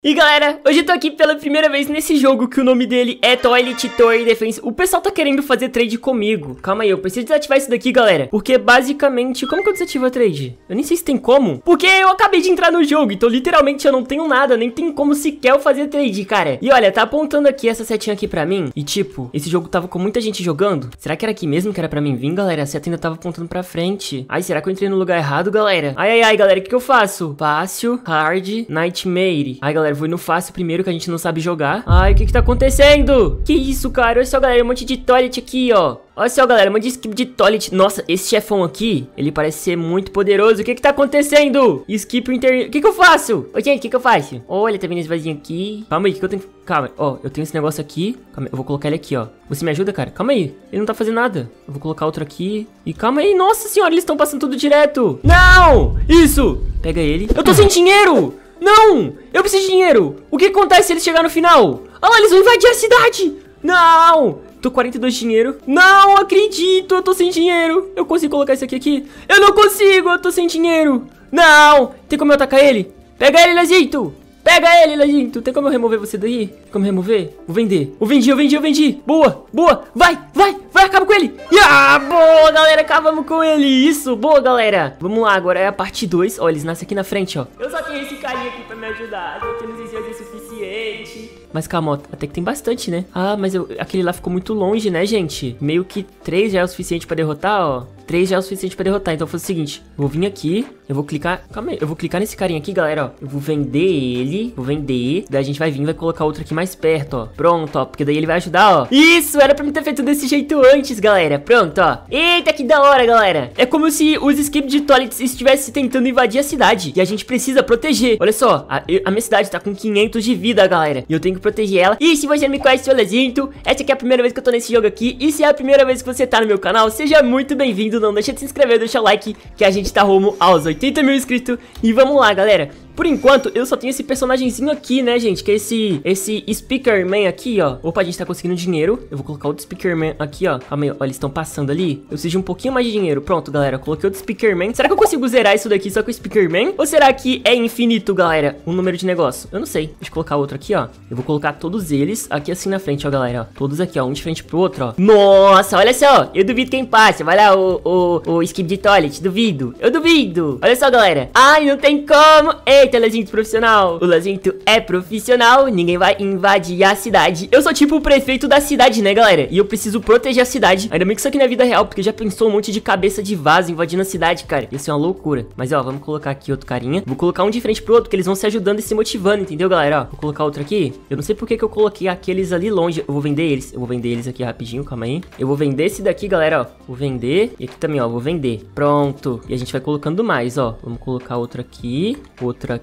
E galera, hoje eu tô aqui pela primeira vez nesse jogo que o nome dele é Toilet Toy Defense. O pessoal tá querendo fazer trade comigo. Calma aí, eu preciso desativar isso daqui, galera. Porque basicamente, como que eu desativo a trade? Eu nem sei se tem como. Porque eu acabei de entrar no jogo, então literalmente eu não tenho nada Nem tem como sequer fazer trade, cara. E olha, tá apontando aqui essa setinha aqui pra mim. E tipo, esse jogo tava com muita gente jogando. Será que era aqui mesmo que era pra mim vir, galera? A seta ainda tava apontando pra frente. Ai, será que eu entrei no lugar errado, galera? Ai, ai, ai, galera, o que, que eu faço? Fácil, hard, nightmare. Ai, galera galera, vou no fácil primeiro que a gente não sabe jogar. Ai, o que que tá acontecendo? Que isso, cara? Olha só, galera, um monte de toilet aqui, ó. Olha só, galera, um monte de skip de toilet. Nossa, esse chefão aqui, ele parece ser muito poderoso. O que que tá acontecendo? Skip inter... O que que eu faço? Ô, gente, o que que eu faço? Olha, tá vendo esse vasinho aqui? Calma aí, o que, que eu tenho... Calma, ó, eu tenho esse negócio aqui. Calma aí, eu vou colocar ele aqui, ó. Você me ajuda, cara? Calma aí, ele não tá fazendo nada. Eu vou colocar outro aqui. E calma aí, nossa senhora, eles estão passando tudo direto. Não! Isso! Pega ele. Eu tô sem dinheiro! Não! Eu preciso de dinheiro! O que acontece se eles chegarem no final? Ah lá, eles vão invadir a cidade! Não! Tô 42 de dinheiro. Não acredito, eu tô sem dinheiro. Eu consigo colocar isso aqui aqui? Eu não consigo, eu tô sem dinheiro. Não! Tem como eu atacar ele? Pega ele, Lazito! Pega ele, Laginto. Tem como eu remover você daí? Tem como remover? Vou vender. Eu vendi, eu vendi, eu vendi. Boa, boa. Vai, vai, vai, acaba com ele. Ah, boa, galera. Acabamos com ele. Isso, boa, galera. Vamos lá, agora é a parte 2. Ó, eles nascem aqui na frente, ó. Eu só tenho esse carinha aqui pra me ajudar. Eu não sei se é suficiente. Mas calma, ó, até que tem bastante, né? Ah, mas eu, aquele lá ficou muito longe, né, gente? Meio que 3 já é o suficiente pra derrotar, ó. 3 já é o suficiente pra derrotar. Então eu vou fazer o seguinte. Eu vou vir aqui. Eu vou clicar... Calma aí. Eu vou clicar nesse carinha aqui, galera, ó. Eu vou vender ele. Vou vender. Daí a gente vai vir e vai colocar outro aqui mais perto, ó. Pronto, ó. Porque daí ele vai ajudar, ó. Isso! Era pra me ter feito desse jeito antes, galera. Pronto, ó. Eita, que da hora, galera. É como se os skip de toilets estivessem tentando invadir a cidade. E a gente precisa proteger. Olha só. A, a minha cidade tá com 500 de vida, galera. E eu tenho que proteger ela. E se você não me conhece, eu Lezinto. Essa aqui é a primeira vez que eu tô nesse jogo aqui. E se é a primeira vez que você tá no meu canal, seja muito bem-vindo não deixa de se inscrever, deixa o like, que a gente tá rumo aos 80 mil inscritos. E vamos lá, galera. Por enquanto, eu só tenho esse personagemzinho aqui, né, gente? Que é esse, esse Speakerman aqui, ó. Opa, a gente tá conseguindo dinheiro. Eu vou colocar outro Speakerman aqui, ó. Calma aí, ó. Eles estão passando ali. Eu preciso de um pouquinho mais de dinheiro. Pronto, galera. Coloquei outro Speakerman. Será que eu consigo zerar isso daqui só com o Speakerman? Ou será que é infinito, galera, o número de negócio? Eu não sei. Deixa eu colocar outro aqui, ó. Eu vou colocar todos eles aqui assim na frente, ó, galera. Todos aqui, ó. Um de frente pro outro, ó. Nossa, olha só. Eu duvido quem passa. Vai lá, o, o, o skip de toilet. Duvido. Eu duvido. Olha só, galera. Ai, não tem como. Eita, legend profissional. O Lazinto é profissional, ninguém vai invadir a cidade. Eu sou tipo o prefeito da cidade, né, galera? E eu preciso proteger a cidade. Ainda bem que isso aqui não é vida real, porque já pensou um monte de cabeça de vaso invadindo a cidade, cara. Isso é uma loucura. Mas, ó, vamos colocar aqui outro carinha. Vou colocar um de frente pro outro, que eles vão se ajudando e se motivando, entendeu, galera? Ó, vou colocar outro aqui. Eu não sei por que, que eu coloquei aqueles ali longe. Eu vou vender eles. Eu vou vender eles aqui rapidinho, calma aí. Eu vou vender esse daqui, galera, ó. Vou vender. E aqui também, ó, vou vender. Pronto. E a gente vai colocando mais, ó. Vamos colocar outro aqui. Outro aqui.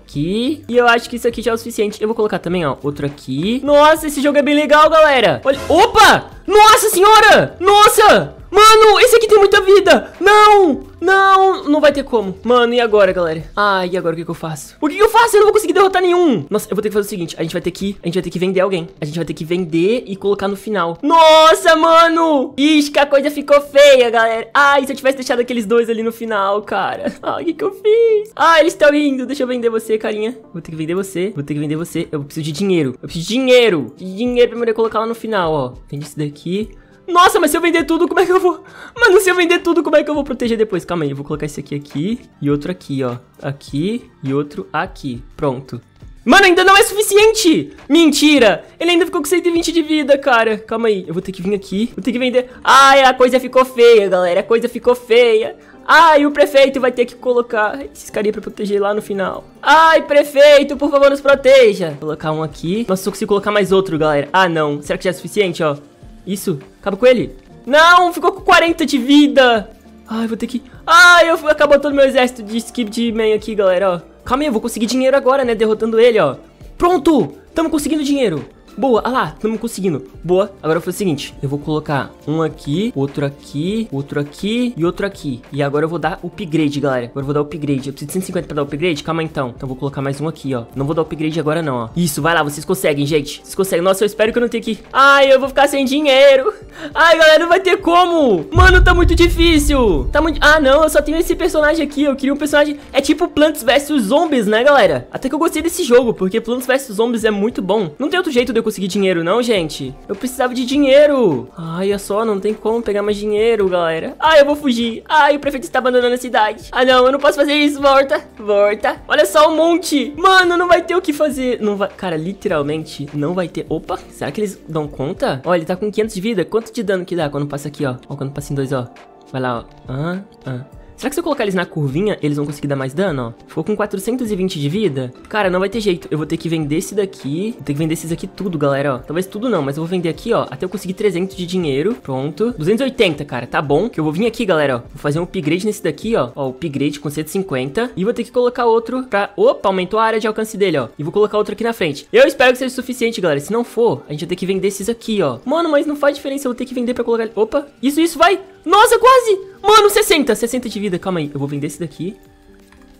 E eu acho que isso aqui já é o suficiente. Eu vou colocar também, ó, outro aqui. Nossa, esse jogo é bem legal, galera. Olha, opa! Nossa senhora! Nossa! Mano, esse aqui tem muita vida. Não! Não, não vai ter como. Mano, e agora, galera? Ah, e agora o que, que eu faço? O que, que eu faço? Eu não vou conseguir derrotar nenhum. Nossa, eu vou ter que fazer o seguinte. A gente vai ter que... A gente vai ter que vender alguém. A gente vai ter que vender e colocar no final. Nossa, mano! Ixi, que a coisa ficou feia, galera. Ai, se eu tivesse deixado aqueles dois ali no final, cara. Ai, o que, que eu fiz? Ah, eles estão indo. Deixa eu vender você, carinha. Vou ter que vender você. Vou ter que vender você. Eu preciso de dinheiro. Eu preciso de dinheiro. De dinheiro pra poder colocar lá no final, ó. Vende isso daqui. Nossa, mas se eu vender tudo, como é que eu vou... Mano, se eu vender tudo, como é que eu vou proteger depois? Calma aí, eu vou colocar esse aqui aqui e outro aqui, ó. Aqui e outro aqui. Pronto. Mano, ainda não é suficiente! Mentira! Ele ainda ficou com 120 de vida, cara. Calma aí, eu vou ter que vir aqui. Vou ter que vender... Ai, a coisa ficou feia, galera. A coisa ficou feia. Ai, o prefeito vai ter que colocar esses carinha pra proteger lá no final. Ai, prefeito, por favor, nos proteja. Vou colocar um aqui. Nossa, eu consigo colocar mais outro, galera. Ah, não. Será que já é suficiente, ó? Isso, acaba com ele. Não, ficou com 40 de vida. Ai, vou ter que... Ai, eu acabou todo meu exército de skip de man aqui, galera, ó. Calma aí, eu vou conseguir dinheiro agora, né, derrotando ele, ó. Pronto, tamo conseguindo dinheiro. Boa, ah lá, estamos conseguindo. Boa. Agora foi o seguinte, eu vou colocar um aqui, outro aqui, outro aqui e outro aqui. E agora eu vou dar upgrade, galera. Agora eu vou dar upgrade. Eu preciso de 150 pra dar upgrade? Calma então. Então eu vou colocar mais um aqui, ó. Não vou dar upgrade agora não, ó. Isso, vai lá, vocês conseguem, gente. Vocês conseguem. Nossa, eu espero que eu não tenha que... Ai, eu vou ficar sem dinheiro. Ai, galera, não vai ter como. Mano, tá muito difícil. Tá muito... Ah, não, eu só tenho esse personagem aqui. Eu queria um personagem... É tipo Plants vs Zombies, né, galera? Até que eu gostei desse jogo, porque Plants vs Zombies é muito bom. Não tem outro jeito de eu conseguir dinheiro, não, gente. Eu precisava de dinheiro. Ai, é só, não tem como pegar mais dinheiro, galera. Ai, eu vou fugir. Ai, o prefeito está abandonando a cidade. Ah, não, eu não posso fazer isso. Volta, volta. Olha só um monte. Mano, não vai ter o que fazer. Não vai... Cara, literalmente, não vai ter... Opa, será que eles dão conta? Olha, ele tá com 500 de vida. Quanto de dano que dá quando passa aqui, ó? Ó, quando passa em dois, ó. Vai lá, ó. Ah, ah. Será que se eu colocar eles na curvinha, eles vão conseguir dar mais dano, ó? Ficou com 420 de vida? Cara, não vai ter jeito. Eu vou ter que vender esse daqui. Vou ter que vender esses aqui tudo, galera, ó. Talvez tudo não, mas eu vou vender aqui, ó. Até eu conseguir 300 de dinheiro. Pronto. 280, cara. Tá bom. Que eu vou vir aqui, galera, ó. Vou fazer um upgrade nesse daqui, ó. Ó, upgrade com 150. E vou ter que colocar outro pra... Opa, aumentou a área de alcance dele, ó. E vou colocar outro aqui na frente. Eu espero que seja suficiente, galera. Se não for, a gente vai ter que vender esses aqui, ó. Mano, mas não faz diferença. Eu vou ter que vender pra colocar... Opa, isso, isso, vai. Nossa, quase. Mano, 60. 60 de vida. Calma aí. Eu vou vender esse daqui.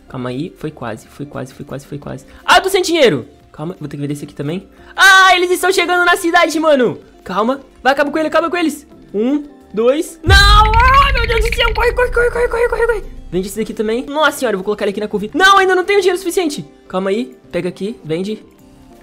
Calma aí. Foi quase, foi quase, foi quase, foi quase. Ah, tô sem dinheiro. Calma, vou ter que vender esse aqui também. Ah, eles estão chegando na cidade, mano. Calma. Vai, acaba com ele, acaba com eles. Um, dois. Não! Ai, meu Deus do céu. Corre, corre, corre, corre, corre, corre, corre. Vende esse daqui também. Nossa senhora, eu vou colocar ele aqui na curva. Não, ainda não tenho dinheiro suficiente. Calma aí. Pega aqui, vende.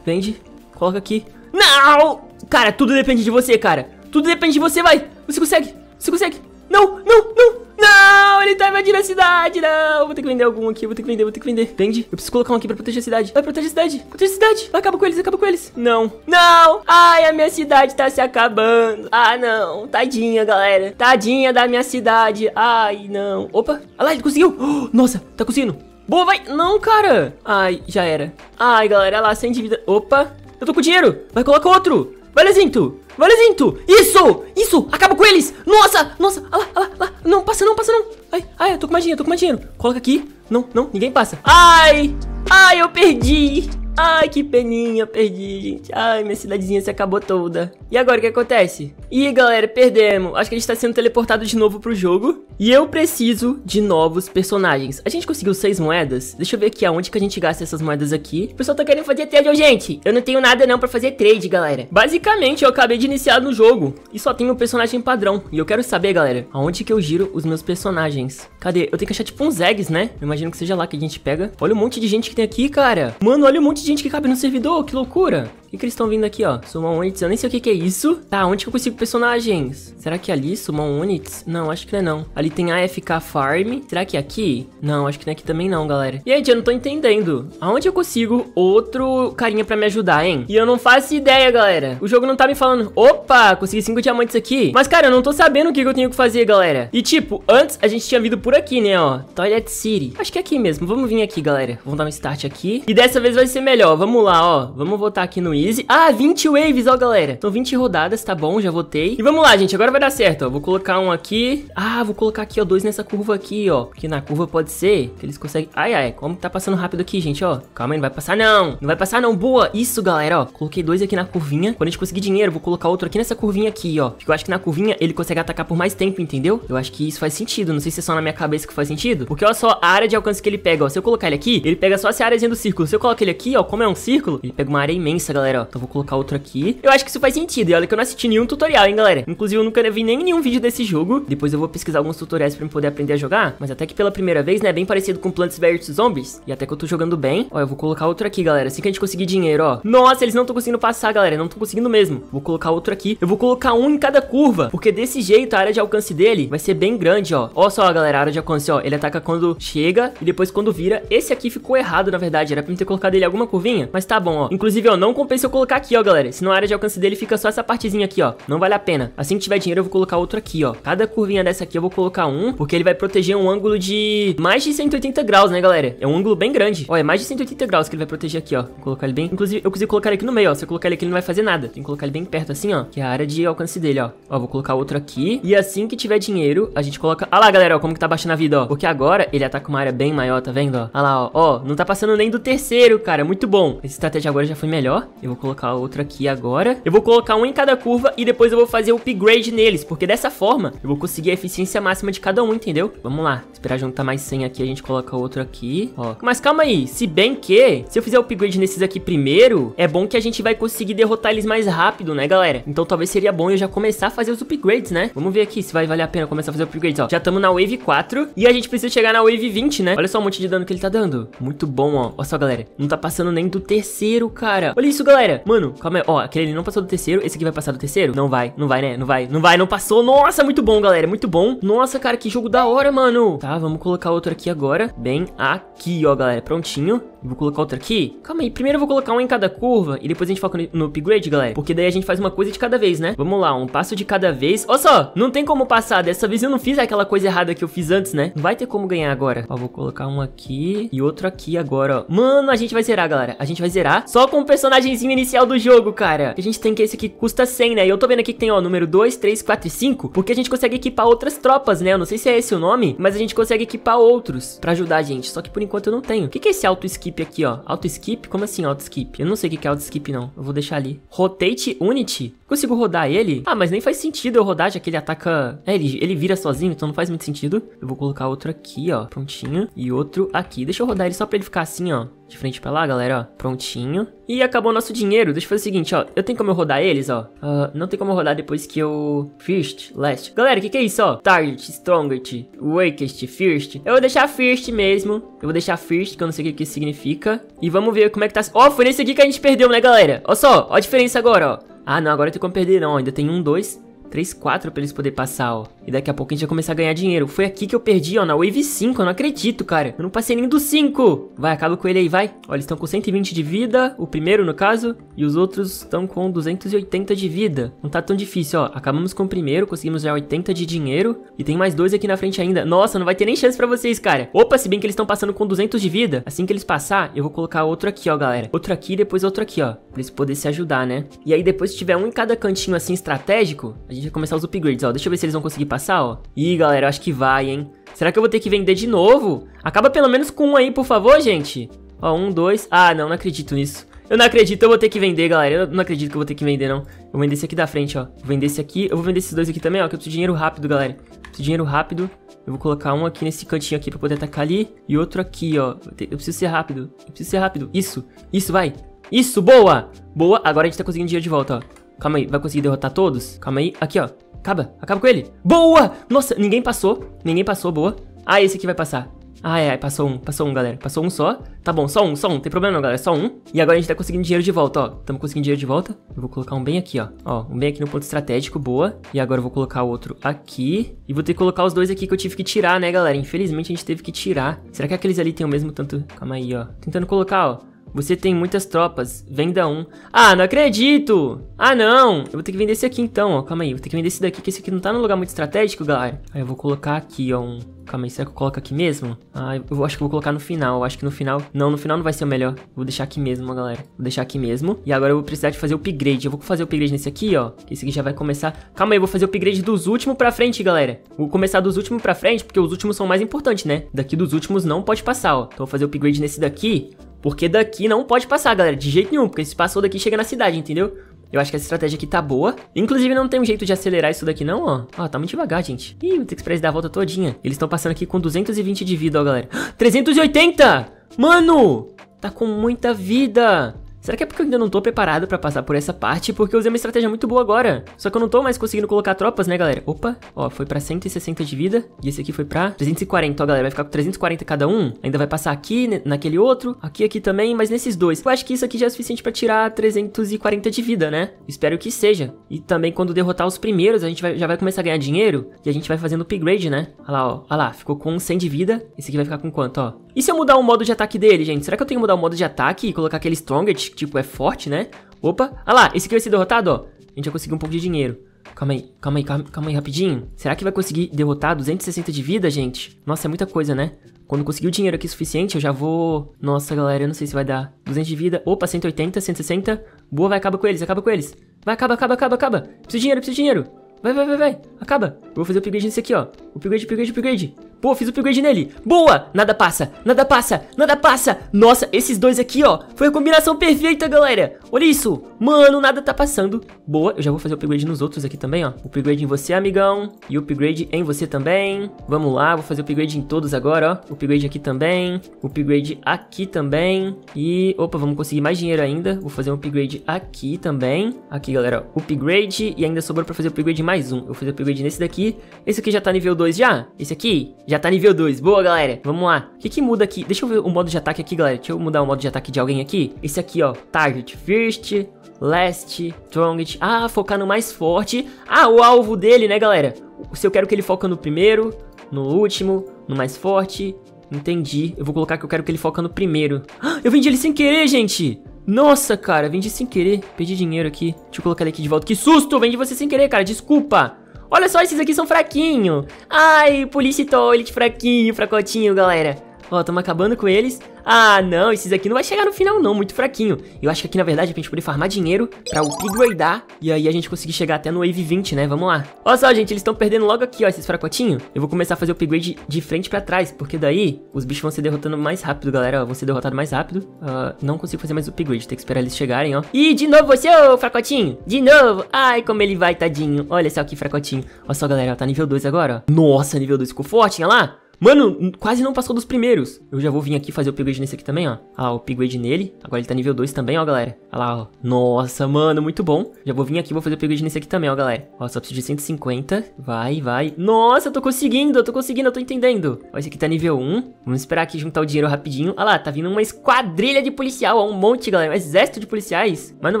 Vende. Coloca aqui. Não! Cara, tudo depende de você, cara. Tudo depende de você, vai. Você consegue. Você consegue. Não, não, não. Não, ele tá invadindo a cidade, não. Vou ter que vender algum aqui, vou ter que vender, vou ter que vender. Vende. Eu preciso colocar um aqui pra proteger a cidade. Vai, protege a cidade. Protege a cidade. Vai, acaba com eles, acaba com eles. Não. Não. Ai, a minha cidade tá se acabando. Ah, não. Tadinha, galera. Tadinha da minha cidade. Ai, não. Opa. Olha lá, ele conseguiu. Oh, nossa, tá conseguindo. Boa, vai. Não, cara. Ai, já era. Ai, galera, olha lá, sem dívida. Opa. Eu tô com dinheiro. Vai, coloca outro. Vai, Lezinto. Valezinto! Isso! Isso! Acaba com eles! Nossa! Nossa! Ah lá, ah lá, ah lá. Não, passa não, passa não! Ai, ai, eu tô com mais dinheiro, tô com mais dinheiro. Coloca aqui. Não, não, ninguém passa. Ai! Ai, eu perdi! Ai, que peninha, perdi, gente. Ai, minha cidadezinha se acabou toda. E agora, o que acontece? Ih, galera, perdemos. Acho que a gente tá sendo teleportado de novo pro jogo. E eu preciso de novos personagens. A gente conseguiu seis moedas. Deixa eu ver aqui aonde que a gente gasta essas moedas aqui. O pessoal tá querendo fazer trade. gente, eu não tenho nada não pra fazer trade, galera. Basicamente, eu acabei de iniciar no jogo. E só tenho um personagem padrão. E eu quero saber, galera, aonde que eu giro os meus personagens. Cadê? Eu tenho que achar tipo uns eggs, né? Eu imagino que seja lá que a gente pega. Olha o monte de gente que tem aqui, cara. Mano, olha o monte de gente que cabe no servidor, que loucura. O que, que eles estão vindo aqui, ó? Summon Units, eu nem sei o que, que é isso. Tá, onde que eu consigo personagens? Será que é ali, Summon Units? Não, acho que não é não. Ali tem AFK Farm. Será que é aqui? Não, acho que não é aqui também não, galera. E aí, eu não tô entendendo. Aonde eu consigo outro carinha pra me ajudar, hein? E eu não faço ideia, galera. O jogo não tá me falando, opa, consegui cinco diamantes aqui. Mas, cara, eu não tô sabendo o que, que eu tenho que fazer, galera. E, tipo, antes a gente tinha vindo por aqui, né, ó. Toilet City. Acho que é aqui mesmo. Vamos vir aqui, galera. Vamos dar um start aqui. E dessa vez vai ser melhor. Vamos lá, ó. Vamos votar aqui no Easy. Ah, 20 waves, ó, galera. Então 20 rodadas, tá bom, já votei. E vamos lá, gente, agora vai dar certo, ó. Vou colocar um aqui. Ah, vou colocar aqui, ó, dois nessa curva aqui, ó. Porque na curva pode ser que eles conseguem... Ai, ai, como tá passando rápido aqui, gente, ó. Calma aí, não vai passar não. Não vai passar não, boa. Isso, galera, ó. Coloquei dois aqui na curvinha. Quando a gente conseguir dinheiro, vou colocar outro aqui nessa curvinha aqui, ó. Porque eu acho que na curvinha ele consegue atacar por mais tempo, entendeu? Eu acho que isso faz sentido. Não sei se é só na minha cabeça que faz sentido. Porque olha só a área de alcance que ele pega, ó. Se eu colocar ele aqui, ele pega só essa áreazinha do círculo. Se eu colocar ele aqui, ó, como é um círculo, ele pega uma área imensa, galera, ó. Então vou colocar outro aqui. Eu acho que isso faz sentido. E olha que eu não assisti nenhum tutorial, hein, galera. Inclusive, eu nunca vi nem nenhum vídeo desse jogo. Depois eu vou pesquisar alguns tutoriais pra eu poder aprender a jogar. Mas até que pela primeira vez, né, bem parecido com Plants vs Zombies. E até que eu tô jogando bem. Ó, eu vou colocar outro aqui, galera. Assim que a gente conseguir dinheiro, ó. Nossa, eles não estão conseguindo passar, galera. Não estão conseguindo mesmo. Vou colocar outro aqui. Eu vou colocar um em cada curva. Porque desse jeito, a área de alcance dele vai ser bem grande, ó. Ó só, galera, a área de alcance, ó. Ele ataca quando chega e depois quando vira. Esse aqui ficou errado, na verdade. Era pra eu ter colocado ele alguma curvinha. Mas tá bom, ó. Inclusive, ó, não compensa eu colocar aqui, ó, galera. Senão a área de alcance dele fica só essa partezinha aqui, ó. Não vale a pena. Assim que tiver dinheiro, eu vou colocar outro aqui, ó. Cada curvinha dessa aqui eu vou colocar um, porque ele vai proteger um ângulo de mais de 180 graus, né, galera? É um ângulo bem grande. Ó, é mais de 180 graus que ele vai proteger aqui, ó. Vou colocar ele bem... Inclusive, eu consigo colocar ele aqui no meio, ó. Se eu colocar ele aqui, ele não vai fazer nada. Tem que colocar ele bem perto, assim, ó. Que é a área de alcance dele, ó. Ó, vou colocar outro aqui. E assim que tiver dinheiro, a gente coloca... Ah lá, galera, ó, como que tá baixando a vida, ó. Porque agora ele ataca uma área bem maior, tá vendo, ó? Ah lá, ó. Ó, não tá passando nem do terceiro, cara. Muito bom. Essa estratégia agora já foi melhor. Eu vou colocar outro aqui agora. Eu vou colocar um em cada curva e depois eu vou fazer o upgrade neles, porque dessa forma eu vou conseguir a eficiência máxima de cada um, entendeu? Vamos lá, esperar juntar mais 100 aqui, a gente coloca outro aqui, ó. Mas calma aí, se bem que, se eu fizer o upgrade nesses aqui primeiro, é bom que a gente vai conseguir derrotar eles mais rápido, né, galera? Então talvez seria bom eu já começar a fazer os upgrades, né? Vamos ver aqui se vai valer a pena começar a fazer upgrades, ó. Já estamos na Wave 4 e a gente precisa chegar na Wave 20, né? Olha só o monte de dano que ele tá dando. Muito bom, ó. Olha só, galera. Não tá passando nem do terceiro, cara. Olha isso, galera. Mano, calma aí. Ó, aquele ali não passou do terceiro. Esse aqui vai passar do terceiro? Não vai, não vai, né? Não vai, não vai, não passou. Nossa, muito bom, galera. Muito bom. Nossa, cara, que jogo da hora, mano. Tá, vamos colocar outro aqui agora. Bem aqui, ó, galera. Prontinho. Vou colocar outro aqui. Calma aí. Primeiro eu vou colocar um em cada curva e depois a gente foca no upgrade, galera. Porque daí a gente faz uma coisa de cada vez, né? Vamos lá, um passo de cada vez. Olha só, não tem como passar. Dessa vez eu não fiz aquela coisa errada que eu fiz antes, né? Não vai ter como ganhar agora. Ó, vou colocar um aqui e outro aqui agora, ó. Mano, a gente vai zerar, galera. A gente vai zerar só com o personagemzinho inicial do jogo, cara. A gente tem que esse aqui custa 100, né? E eu tô vendo aqui que tem, ó, número 2, 3, 4 e 5. Porque a gente consegue equipar outras tropas, né? Eu não sei se é esse o nome, mas a gente consegue equipar outros pra ajudar a gente. Só que por enquanto eu não tenho. O que, que é esse auto skip aqui, ó? Auto skip? Como assim auto skip? Eu não sei o que é auto skip, não. Eu vou deixar ali. Rotate Unity? Consigo rodar ele? Ah, mas nem faz sentido eu rodar, já que ele ataca... É, ele, ele vira sozinho, então não faz muito sentido. Eu vou colocar outro aqui, ó. Prontinho. E outro aqui. Deixa eu rodar ele só pra ele ficar assim, ó de frente pra lá, galera, ó. Prontinho. E acabou nosso dinheiro. Deixa eu fazer o seguinte, ó. Eu tenho como eu rodar eles, ó. Uh, não tem como eu rodar depois que eu... First, last. Galera, o que que é isso, ó? Target, strongest, weakest, first. Eu vou deixar first mesmo. Eu vou deixar first, que eu não sei o que, que isso significa. E vamos ver como é que tá... Ó, oh, foi nesse aqui que a gente perdeu, né, galera? Ó só, ó a diferença agora, ó. Ah, não, agora tem como perder não. Ainda tem um, dois... 3, 4 pra eles poderem passar, ó. E daqui a pouco a gente vai começar a ganhar dinheiro. Foi aqui que eu perdi, ó, na Wave 5. Eu não acredito, cara. Eu não passei nem do 5. Vai, acaba com ele aí, vai. Ó, eles estão com 120 de vida. O primeiro, no caso. E os outros estão com 280 de vida. Não tá tão difícil, ó. Acabamos com o primeiro. Conseguimos já 80 de dinheiro. E tem mais dois aqui na frente ainda. Nossa, não vai ter nem chance pra vocês, cara. Opa, se bem que eles estão passando com 200 de vida. Assim que eles passar, eu vou colocar outro aqui, ó, galera. Outro aqui e depois outro aqui, ó. Pra eles poderem se ajudar, né? E aí depois, se tiver um em cada cantinho assim estratégico, a gente vai começar os upgrades, ó. Deixa eu ver se eles vão conseguir passar, ó. Ih, galera, acho que vai, hein. Será que eu vou ter que vender de novo? Acaba pelo menos com um aí, por favor, gente. Ó, um, dois. Ah, não, não acredito nisso. Eu não acredito, eu vou ter que vender, galera. Eu não acredito que eu vou ter que vender, não. Eu vou vender esse aqui da frente, ó. Vou vender esse aqui. Eu vou vender esses dois aqui também, ó. Que eu preciso de dinheiro rápido, galera. Preciso de dinheiro rápido. Eu vou colocar um aqui nesse cantinho aqui pra poder atacar ali. E outro aqui, ó. Eu preciso ser rápido. Eu preciso ser rápido. Isso. Isso, vai. Isso, boa. Boa. Agora a gente tá conseguindo dinheiro de volta, ó. Calma aí. Vai conseguir derrotar todos? Calma aí. Aqui, ó. Acaba, acaba com ele. Boa! Nossa, ninguém passou. Ninguém passou, boa. Ah, esse aqui vai passar. Ah, é, passou um, passou um, galera. Passou um só. Tá bom, só um, só um. Tem problema não, galera, só um. E agora a gente tá conseguindo dinheiro de volta, ó. Tamo conseguindo dinheiro de volta. Eu vou colocar um bem aqui, ó. Ó, um bem aqui no ponto estratégico, boa. E agora eu vou colocar outro aqui. E vou ter que colocar os dois aqui que eu tive que tirar, né, galera? Infelizmente a gente teve que tirar. Será que aqueles ali tem o mesmo tanto... Calma aí, ó. Tentando colocar, ó. Você tem muitas tropas, venda um. Ah, não acredito! Ah, não! Eu vou ter que vender esse aqui então, ó. Calma aí, vou ter que vender esse daqui, que esse aqui não tá num lugar muito estratégico, galera. Aí eu vou colocar aqui, ó, um... Calma aí, será que eu coloco aqui mesmo? Ah, eu acho que eu vou colocar no final. Eu acho que no final... Não, no final não vai ser o melhor. Vou deixar aqui mesmo, ó, galera. Vou deixar aqui mesmo. E agora eu vou precisar de fazer o upgrade. Eu vou fazer o upgrade nesse aqui, ó. Esse aqui já vai começar... Calma aí, eu vou fazer o upgrade dos últimos pra frente, galera. Vou começar dos últimos pra frente, porque os últimos são mais importantes, né? Daqui dos últimos não pode passar, ó. Então eu vou fazer o upgrade nesse daqui. Porque daqui não pode passar, galera, de jeito nenhum, porque se passou daqui chega na cidade, entendeu? Eu acho que essa estratégia aqui tá boa. Inclusive, não tem um jeito de acelerar isso daqui, não, ó. Ó, tá muito devagar, gente. Ih, o Express dá a volta todinha. Eles estão passando aqui com 220 de vida, ó, galera. 380! Mano! Tá com muita vida! Será que é porque eu ainda não tô preparado pra passar por essa parte? Porque eu usei uma estratégia muito boa agora. Só que eu não tô mais conseguindo colocar tropas, né, galera? Opa, ó, foi pra 160 de vida. E esse aqui foi pra 340, ó, galera. Vai ficar com 340 cada um. Ainda vai passar aqui, naquele outro. Aqui, aqui também, mas nesses dois. Eu acho que isso aqui já é suficiente pra tirar 340 de vida, né? Espero que seja. E também quando derrotar os primeiros, a gente vai, já vai começar a ganhar dinheiro. E a gente vai fazendo upgrade, né? Olha lá, ó. Olha lá, ficou com 100 de vida. Esse aqui vai ficar com quanto, ó? E se eu mudar o modo de ataque dele, gente? Será que eu tenho que mudar o modo de ataque e colocar aquele Strongest, tipo é forte, né? Opa, olha lá, esse aqui vai ser derrotado, ó. A gente vai conseguir um pouco de dinheiro. Calma aí, calma aí, calma, calma aí, rapidinho. Será que vai conseguir derrotar 260 de vida, gente? Nossa, é muita coisa, né? Quando conseguir o dinheiro aqui suficiente, eu já vou... Nossa, galera, eu não sei se vai dar. 200 de vida. Opa, 180, 160. Boa, vai, acaba com eles, acaba com eles. Vai, acaba, acaba, acaba, acaba. Preciso de dinheiro, preciso de dinheiro. Vai, vai, vai, vai. Acaba. Eu vou fazer o upgrade nesse aqui, ó. Upgrade, upgrade, upgrade. Boa, fiz upgrade nele. Boa! Nada passa, nada passa, nada passa. Nossa, esses dois aqui, ó. Foi a combinação perfeita, galera. Olha isso. Mano, nada tá passando. Boa, eu já vou fazer upgrade nos outros aqui também, ó. Upgrade em você, amigão. E upgrade em você também. Vamos lá, vou fazer upgrade em todos agora, ó. Upgrade aqui também. Upgrade aqui também. E, opa, vamos conseguir mais dinheiro ainda. Vou fazer um upgrade aqui também. Aqui, galera, ó. Upgrade. E ainda sobrou pra fazer upgrade mais um. Eu vou fazer upgrade nesse daqui. Esse aqui já tá nível 2 já. Esse aqui tá nível 2. Boa, galera. Vamos lá. O que que muda aqui? Deixa eu ver o modo de ataque aqui, galera. Deixa eu mudar o modo de ataque de alguém aqui. Esse aqui, ó. Target First. Last, Strongest. Ah, focar no mais forte. Ah, o alvo dele, né, galera? Se eu quero que ele foca no primeiro, no último, no mais forte. Entendi. Eu vou colocar que eu quero que ele foca no primeiro. Ah, eu vendi ele sem querer, gente. Nossa, cara, vendi sem querer. Perdi dinheiro aqui. Deixa eu colocar ele aqui de volta. Que susto! Vendi você sem querer, cara. Desculpa. Olha só, esses aqui são fraquinhos. Ai, Police Toilet, fraquinho, fracotinho, galera. Ó, tamo acabando com eles. Ah, não, esses aqui não vai chegar no final não, muito fraquinho. Eu acho que aqui, na verdade, é pra gente poder farmar dinheiro pra upgradear e aí a gente conseguir chegar até no Wave 20, né? Vamos lá. Olha só, gente, eles estão perdendo logo aqui, ó, esses fracotinhos. Eu vou começar a fazer o upgrade de frente pra trás, porque daí os bichos vão ser derrotando mais rápido, galera, ó, vão ser derrotados mais rápido. Uh, não consigo fazer mais upgrade, tem que esperar eles chegarem, ó. E de novo você, ô fracotinho, de novo. Ai, como ele vai, tadinho. Olha só que fracotinho. Olha só, galera, ó, tá nível 2 agora, ó. Nossa, nível 2 ficou forte, olha lá. Mano, quase não passou dos primeiros. Eu já vou vir aqui fazer o upgrade nesse aqui também, ó. Ah, o upgrade nele. Agora ele tá nível 2 também, ó, galera. Olha lá, ó. Nossa, mano, muito bom. Já vou vir aqui vou fazer o upgrade nesse aqui também, ó, galera. Ó, só preciso de 150. Vai, vai. Nossa, eu tô conseguindo, eu tô conseguindo, eu tô entendendo. Ó, esse aqui tá nível 1. Vamos esperar aqui juntar o dinheiro rapidinho. Olha lá, tá vindo uma esquadrilha de policial, ó. Um monte, galera. Um exército de policiais. Mas não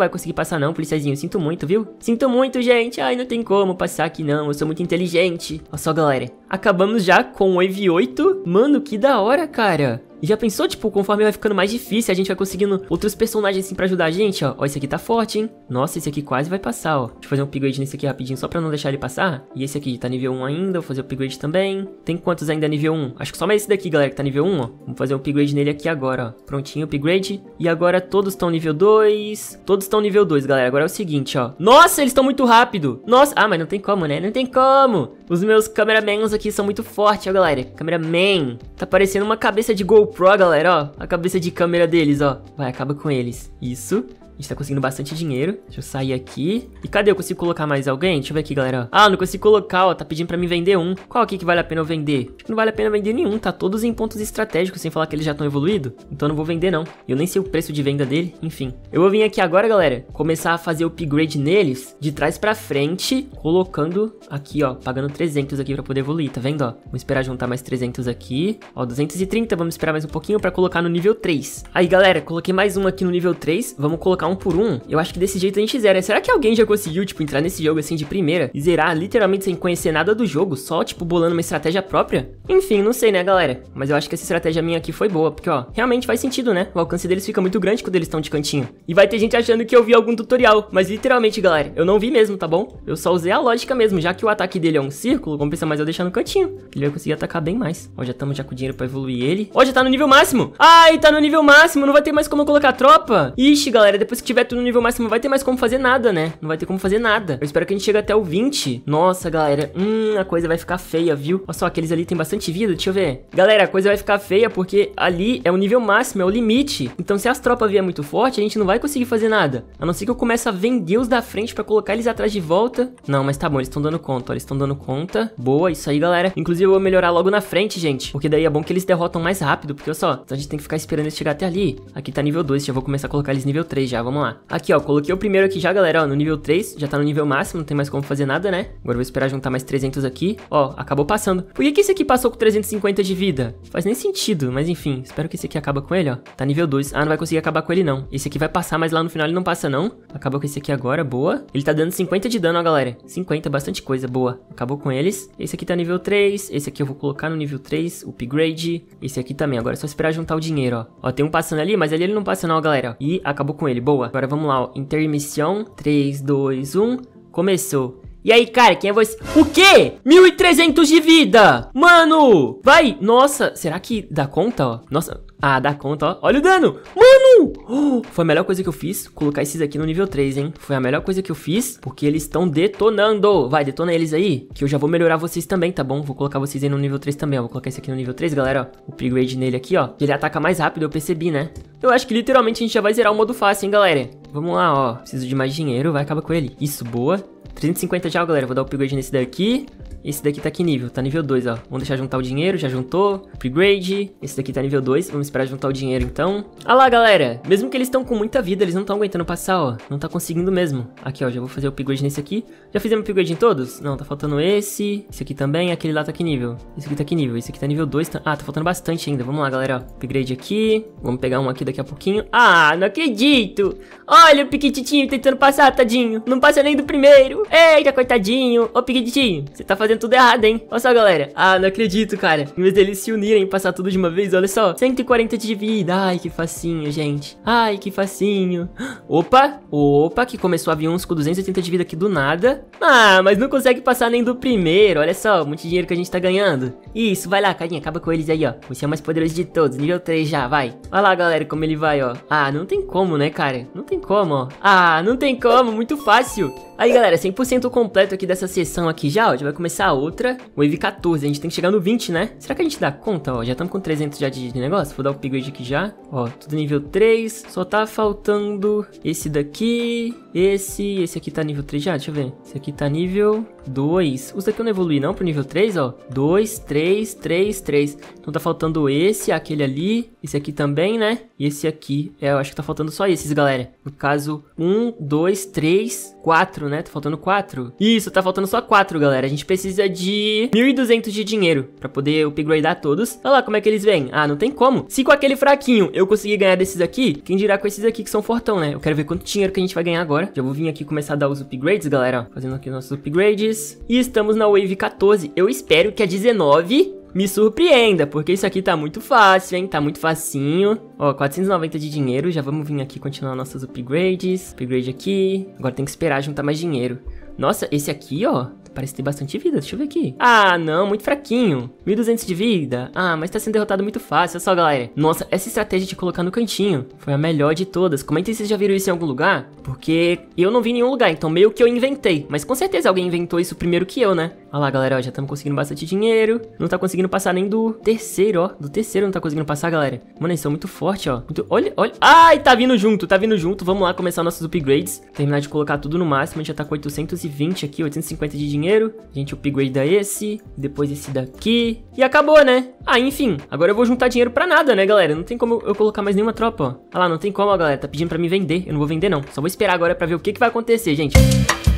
vai conseguir passar não, policiaizinho. Sinto muito, viu? Sinto muito, gente. Ai, não tem como passar aqui não. Eu sou muito inteligente. Ó só, galera. Acabamos já com o Wave 8. Mano, que da hora, cara. E já pensou, tipo, conforme vai ficando mais difícil, a gente vai conseguindo outros personagens assim pra ajudar a gente, ó. Ó, esse aqui tá forte, hein? Nossa, esse aqui quase vai passar, ó. Deixa eu fazer um upgrade nesse aqui rapidinho, só pra não deixar ele passar. E esse aqui tá nível 1 ainda, vou fazer o upgrade também. Tem quantos ainda nível 1? Acho que só mais esse daqui, galera, que tá nível 1, ó. Vamos fazer um upgrade nele aqui agora, ó. Prontinho, upgrade. E agora todos estão nível 2. Todos estão nível 2, galera. Agora é o seguinte, ó. Nossa, eles estão muito rápido. Nossa, ah, mas não tem como, né? Não tem como. Os meus cameramans aqui são muito fortes, ó, galera. Cameraman. Tá parecendo uma cabeça de GoPro, galera, ó a cabeça de câmera deles, ó. Vai, acaba com eles. Isso. A gente tá conseguindo bastante dinheiro. Deixa eu sair aqui. E cadê? Eu consigo colocar mais alguém? Deixa eu ver aqui, galera. Ah, não consigo colocar, ó. Tá pedindo pra mim vender um. Qual aqui que vale a pena eu vender? Acho que não vale a pena vender nenhum. Tá todos em pontos estratégicos, sem falar que eles já estão evoluídos. Então eu não vou vender, não. Eu nem sei o preço de venda dele. Enfim. Eu vou vir aqui agora, galera, começar a fazer o upgrade neles de trás pra frente, colocando aqui, ó, pagando 300 aqui pra poder evoluir, tá vendo, ó? Vamos esperar juntar mais 300 aqui. Ó, 230, vamos esperar mais um pouquinho pra colocar no nível 3. Aí, galera, coloquei mais um aqui no nível 3. Vamos colocar um por um. Eu acho que desse jeito a gente zera. Será que alguém já conseguiu, tipo, entrar nesse jogo assim de primeira e zerar literalmente sem conhecer nada do jogo, só, tipo, bolando uma estratégia própria? Enfim, não sei, né, galera? Mas eu acho que essa estratégia minha aqui foi boa, porque, ó, realmente faz sentido, né? O alcance deles fica muito grande quando eles estão de cantinho. E vai ter gente achando que eu vi algum tutorial, mas literalmente, galera, eu não vi mesmo, tá bom? Eu só usei a lógica mesmo, já que o ataque dele é um círculo, compensa mais eu deixar no cantinho. Ele vai conseguir atacar bem mais. Ó, já estamos já com dinheiro pra evoluir ele. Ó, já tá no nível máximo. Ai, tá no nível máximo, não vai ter mais como colocar tropa. Ixi, galera, depois que tiver tudo no nível máximo, vai ter mais como fazer nada, né? Não vai ter como fazer nada. Eu espero que a gente chegue até o 20. Nossa, galera. Hum, a coisa vai ficar feia, viu? Olha só, aqueles ali tem bastante vida. Deixa eu ver. Galera, a coisa vai ficar feia porque ali é o nível máximo, é o limite. Então, se as tropas vier muito forte, a gente não vai conseguir fazer nada. A não ser que eu comece a vender os da frente pra colocar eles atrás de volta. Não, mas tá bom, eles estão dando conta, ó. Eles estão dando conta. Boa, isso aí, galera. Inclusive, eu vou melhorar logo na frente, gente. Porque daí é bom que eles derrotam mais rápido. Porque, olha só, então a gente tem que ficar esperando eles chegar até ali. Aqui tá nível 2, já vou começar a colocar eles nível 3 já, vamos lá. Aqui, ó, coloquei o primeiro aqui já, galera, ó, no nível 3, já tá no nível máximo, não tem mais como fazer nada, né? Agora vou esperar juntar mais 300 aqui. Ó, acabou passando. Por que que esse aqui passou com 350 de vida? Faz nem sentido, mas enfim, espero que esse aqui acabe com ele, ó. Tá nível 2. Ah, não vai conseguir acabar com ele, não. Esse aqui vai passar, mas lá no final ele não passa, não. Acabou com esse aqui agora, boa. Ele tá dando 50 de dano, ó, galera. 50, bastante coisa, boa. Acabou com eles. Esse aqui tá nível 3. Esse aqui eu vou colocar no nível 3, upgrade. Esse aqui também, agora é só esperar juntar o dinheiro, ó. Ó, tem um passando ali, mas ali ele não passa não, galera. E acabou com ele, boa. Agora vamos lá, ó. Intermissão. 3, 2, 1. Começou. E aí, cara, quem é você? O quê? 1.300 de vida! Mano! Vai! Nossa, será que dá conta, ó? Nossa, Ah, dá conta, ó. Olha o dano. Mano! Oh, foi a melhor coisa que eu fiz, colocar esses aqui no nível 3, hein? Foi a melhor coisa que eu fiz, porque eles estão detonando. Vai, detona eles aí, que eu já vou melhorar vocês também, tá bom? Vou colocar vocês aí no nível 3 também, ó. Vou colocar esse aqui no nível 3, galera, ó. O upgrade nele aqui, ó. Ele ataca mais rápido, eu percebi, né? Eu acho que literalmente a gente já vai zerar o modo fácil, hein, galera? Vamos lá, ó. Preciso de mais dinheiro, vai acabar com ele. Isso, boa. 350 já, galera. Vou dar o upgrade nesse daqui. Esse daqui tá que nível? Tá nível 2, ó. Vamos deixar juntar o dinheiro, já juntou. Upgrade. Esse daqui tá nível 2. Vamos esperar juntar o dinheiro, então. Ah lá, galera. Mesmo que eles estão com muita vida, eles não estão aguentando passar, ó. Não tá conseguindo mesmo. Aqui, ó. Já vou fazer o upgrade nesse aqui. Já fizemos upgrade em todos? Não, tá faltando esse. Esse aqui também. Aquele lá tá que nível? Esse aqui tá que nível? Esse aqui tá nível 2. Tá... Ah, tá faltando bastante ainda. Vamos lá, galera, ó. Upgrade aqui. Vamos pegar um aqui daqui a pouquinho. Ah, não acredito. Olha o Piquititinho tentando passar, tadinho. Não passa nem do primeiro. Eita, coitadinho. Ô, Piquititinho, você tá fazendo tudo errado, hein? Olha só, galera. Ah, não acredito, cara. Em vez deles se unirem e passar tudo de uma vez, olha só. 140 de vida. Ai, que facinho, gente. Ai, que facinho. Opa, opa, que começou a vir uns com 280 de vida aqui do nada. Ah, mas não consegue passar nem do primeiro. Olha só, muito dinheiro que a gente tá ganhando. Isso, vai lá, carinha, acaba com eles aí, ó. Você é o mais poderoso de todos. Nível 3 já, vai. Olha lá, galera, como ele vai, ó. Ah, não tem como, né, cara? Não tem como, ó. Ah, não tem como, muito fácil. Aí, galera, 100% completo aqui dessa sessão aqui já, ó. Já vai começar a outra. Wave 14, a gente tem que chegar no 20, né? Será que a gente dá conta, ó? Já estamos com 300 já de, de negócio. Vou dar o upgrade aqui já. Ó, tudo nível 3. Só tá faltando esse daqui, esse... Esse aqui tá nível 3 já, deixa eu ver. Esse aqui tá nível 2. Os daqui eu não evolui não pro nível 3, ó. 2, 3, 3, 3. Então tá faltando esse, aquele ali. Esse aqui também, né? E esse aqui. É, eu acho que tá faltando só esses, galera. No caso, 1, 2, 3, 4, né? Tá faltando 4. Isso, tá faltando só 4, galera. A gente precisa de 1.200 de dinheiro pra poder upgradear todos. Olha lá como é que eles vêm. Ah, não tem como. Se com aquele fraquinho eu conseguir ganhar desses aqui, quem dirá com esses aqui que são fortão, né? Eu quero ver quanto dinheiro que a gente vai ganhar agora. Já vou vir aqui começar a dar os upgrades, galera. Fazendo aqui nossos upgrades. E estamos na Wave 14. Eu espero que a 19 me surpreenda, porque isso aqui tá muito fácil, hein? Tá muito facinho. Ó, 490 de dinheiro, já vamos vir aqui continuar nossos upgrades. Upgrade aqui. Agora tem que esperar juntar mais dinheiro. Nossa, esse aqui, ó, parece ter bastante vida. Deixa eu ver aqui. Ah, não, muito fraquinho. 1200 de vida. Ah, mas tá sendo derrotado muito fácil. Olha só, galera. Nossa, essa estratégia de colocar no cantinho foi a melhor de todas. Comentem se vocês já viram isso em algum lugar, porque eu não vi em nenhum lugar, então meio que eu inventei. Mas com certeza alguém inventou isso primeiro que eu, né? Olha lá, galera, ó, já estamos conseguindo bastante dinheiro. Não tá conseguindo passar nem do terceiro, ó. Do terceiro não tá conseguindo passar, galera. Mano, eles são muito fortes, ó. Muito... Olha, olha. Ai, tá vindo junto, tá vindo junto. Vamos lá começar nossos upgrades. Terminar de colocar tudo no máximo. A gente já tá com 820 aqui, 850 de dinheiro. A gente upgrade esse, depois esse daqui. E acabou, né? Ah, enfim. Agora eu vou juntar dinheiro pra nada, né, galera? Não tem como eu colocar mais nenhuma tropa, ó. Ah lá, não tem como, ó, galera. Tá pedindo pra me vender. Eu não vou vender, não. Só vou esperar agora pra ver o que, que vai acontecer, gente. já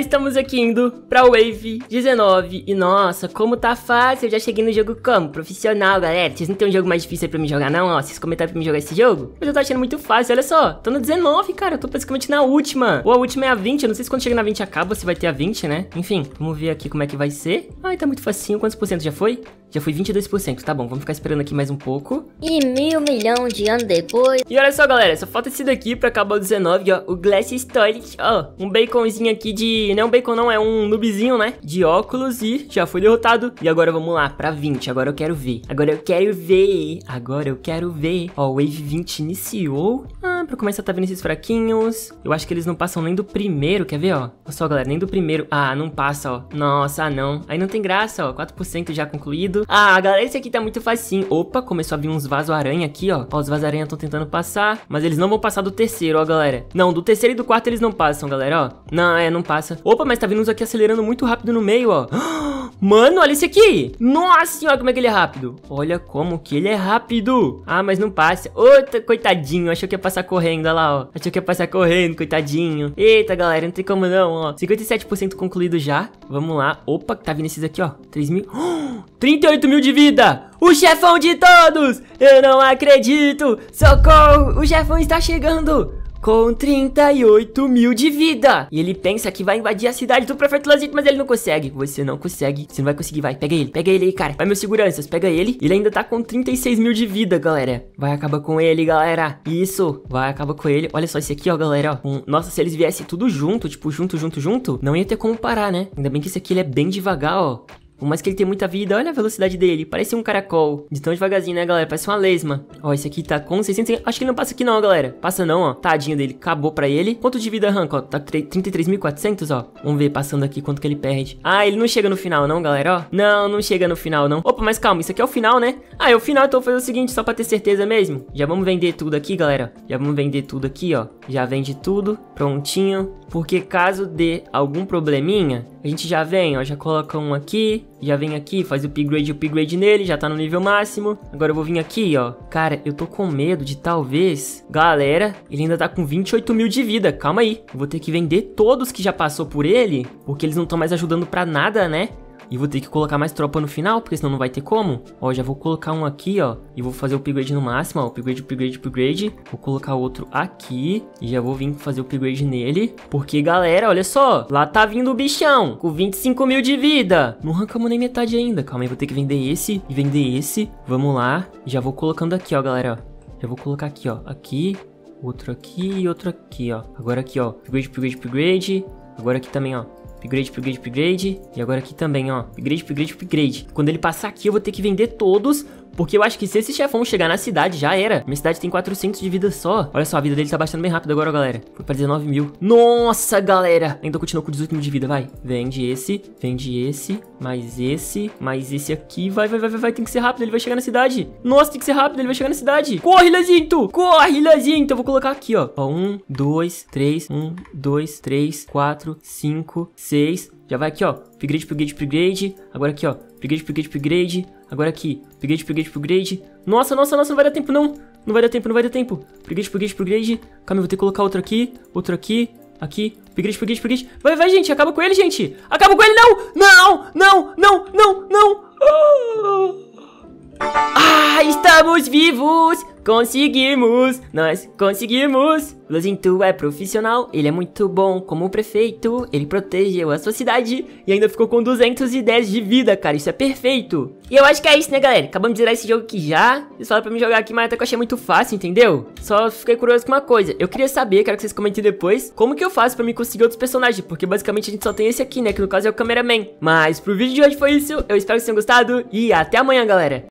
estamos aqui indo pra Wave 19. E nossa, como tá fácil. Eu já cheguei no jogo como? Profissional, galera. Vocês não tem um jogo mais difícil pra me jogar, não? Ó, vocês comentaram pra me jogar esse jogo? Eu já tô achando muito fácil. Olha só, tô no 19, cara. Eu tô praticamente na última. Ou a última é a 20. Eu não sei se quando chega na 20 acaba, se vai ter a 20, né? Enfim, vamos ver aqui como é que vai ser. Ai, tá muito facinho. Quantos por cento já foi? Já foi 22%, tá bom, vamos ficar esperando aqui mais um pouco. E mil milhão de anos depois. E olha só, galera, só falta esse daqui pra acabar o 19, ó, o Glass Storage, ó, um baconzinho aqui de... Não é um bacon não, é um noobzinho, né, de óculos e já foi derrotado. E agora vamos lá, pra 20, agora eu quero ver. Agora eu quero ver, agora eu quero ver. Ó, Wave 20 iniciou. Ah, pra começar tá vendo esses fraquinhos. Eu acho que eles não passam nem do primeiro, quer ver, ó? Olha só, galera, nem do primeiro. Ah, não passa, ó. Nossa, não. Aí não tem graça, ó, 4% já concluído. Ah, galera, esse aqui tá muito facinho. Opa, começou a vir uns vaso-aranha aqui, ó. Ó, os vaso-aranha estão tentando passar, mas eles não vão passar do terceiro, ó, galera. Não, do terceiro e do quarto eles não passam, galera, ó. Não, é, não passa. Opa, mas tá vindo uns aqui acelerando muito rápido no meio, ó. Mano, olha esse aqui. Nossa senhora, como é que ele é rápido. Olha como que ele é rápido. Ah, mas não passa. Outra, coitadinho. Achou que ia passar correndo, olha lá, ó. Achou que ia passar correndo, coitadinho. Eita, galera, não tem como não, ó. 57% concluído já. Vamos lá. Opa, tá vindo esses aqui, ó. 3 mil. 38 mil de vida. O chefão de todos. Eu não acredito. Socorro, o chefão está chegando. Com 38 mil de vida. E ele pensa que vai invadir a cidade do prefeito Lazito, mas ele não consegue. Você não consegue. Você não vai conseguir, vai. Pega ele, pega ele aí, cara. Vai, meus seguranças, pega ele. Ele ainda tá com 36 mil de vida, galera. Vai acabar com ele, galera. Isso, vai acabar com ele. Olha só esse aqui, ó, galera, ó. Nossa, se eles viessem tudo junto, tipo, junto, junto, junto, não ia ter como parar, né? Ainda bem que esse aqui ele é bem devagar, ó. Por mais que ele tenha muita vida, olha a velocidade dele. Parece um caracol. De tão devagarzinho, né, galera? Parece uma lesma. Ó, esse aqui tá com 600... Acho que ele não passa aqui não, galera. Passa não, ó. Tadinho dele. Acabou pra ele. Quanto de vida arranca, ó? Tá 33.400, ó. Vamos ver, passando aqui, quanto que ele perde. Ah, ele não chega no final não, galera, ó. Não, não chega no final, não. Opa, mas calma. Isso aqui é o final, né? Ah, é o final, então vou fazer o seguinte, só pra ter certeza mesmo. Já vamos vender tudo aqui, galera. Já vamos vender tudo aqui, ó. Já vende tudo. Prontinho. Porque caso dê algum probleminha, a gente já vem, ó. Já coloca um aqui. Já vem aqui, faz o upgrade, upgrade nele, já tá no nível máximo. Agora eu vou vir aqui, ó. Cara, eu tô com medo de talvez... Galera, ele ainda tá com 28 mil de vida, calma aí. Eu vou ter que vender todos que já passou por ele, porque eles não estão mais ajudando pra nada, né? E vou ter que colocar mais tropa no final, porque senão não vai ter como. Ó, já vou colocar um aqui, ó. E vou fazer o upgrade no máximo, ó. Upgrade, upgrade, upgrade. Vou colocar outro aqui. E já vou vir fazer o upgrade nele. Porque, galera, olha só. Lá tá vindo o bichão. Com 25 mil de vida. Não arrancamos nem metade ainda. Calma aí, vou ter que vender esse e vender esse. Vamos lá. Já vou colocando aqui, ó, galera. Já vou colocar aqui, ó. Aqui. Outro aqui e outro aqui, ó. Agora aqui, ó. Upgrade, upgrade, upgrade. Agora aqui também, ó. Upgrade, upgrade, upgrade. E agora aqui também, ó. Upgrade, upgrade, upgrade. Quando ele passar aqui, eu vou ter que vender todos porque eu acho que se esse chefão chegar na cidade, já era. Minha cidade tem 400 de vida só. Olha só, a vida dele tá baixando bem rápido agora, galera. Foi pra 19 mil. Nossa, galera. Ainda continua com 18 mil de vida, vai. Vende esse, vende esse, mais esse, mais esse aqui. Vai, vai, vai, vai. Tem que ser rápido, ele vai chegar na cidade. Nossa, tem que ser rápido, ele vai chegar na cidade. Corre, Lazinto! Corre, Lazinto! Eu vou colocar aqui, ó. Ó, um, dois, três, um, dois, três, quatro, cinco, seis. Já vai aqui, ó. Upgrade, upgrade, upgrade. Agora aqui, ó. Upgrade, upgrade, upgrade. Agora aqui. Upgrade, upgrade, upgrade. Nossa, nossa, nossa, não vai dar tempo, não. Não vai dar tempo, não vai dar tempo. Upgrade, upgrade, upgrade. Calma, eu vou ter que colocar outro aqui. Outro aqui. Aqui. Upgrade, upgrade, upgrade. Vai, vai, gente. Acaba com ele, gente. Acaba com ele, não. Não, não, não, não, não. Ah, estamos vivos. Conseguimos! Nós conseguimos! Luzintu é profissional, ele é muito bom como prefeito, ele protegeu a sua cidade e ainda ficou com 210 de vida, cara, isso é perfeito! E eu acho que é isso, né, galera? Acabamos de zerar esse jogo aqui já, eles falaram pra mim jogar aqui, mas até que eu achei muito fácil, entendeu? Só fiquei curioso com uma coisa, eu queria saber, quero que vocês comentem depois, como que eu faço pra me conseguir outros personagens, porque basicamente a gente só tem esse aqui, né, que no caso é o cameraman. Mas pro vídeo de hoje foi isso, eu espero que vocês tenham gostado e até amanhã, galera!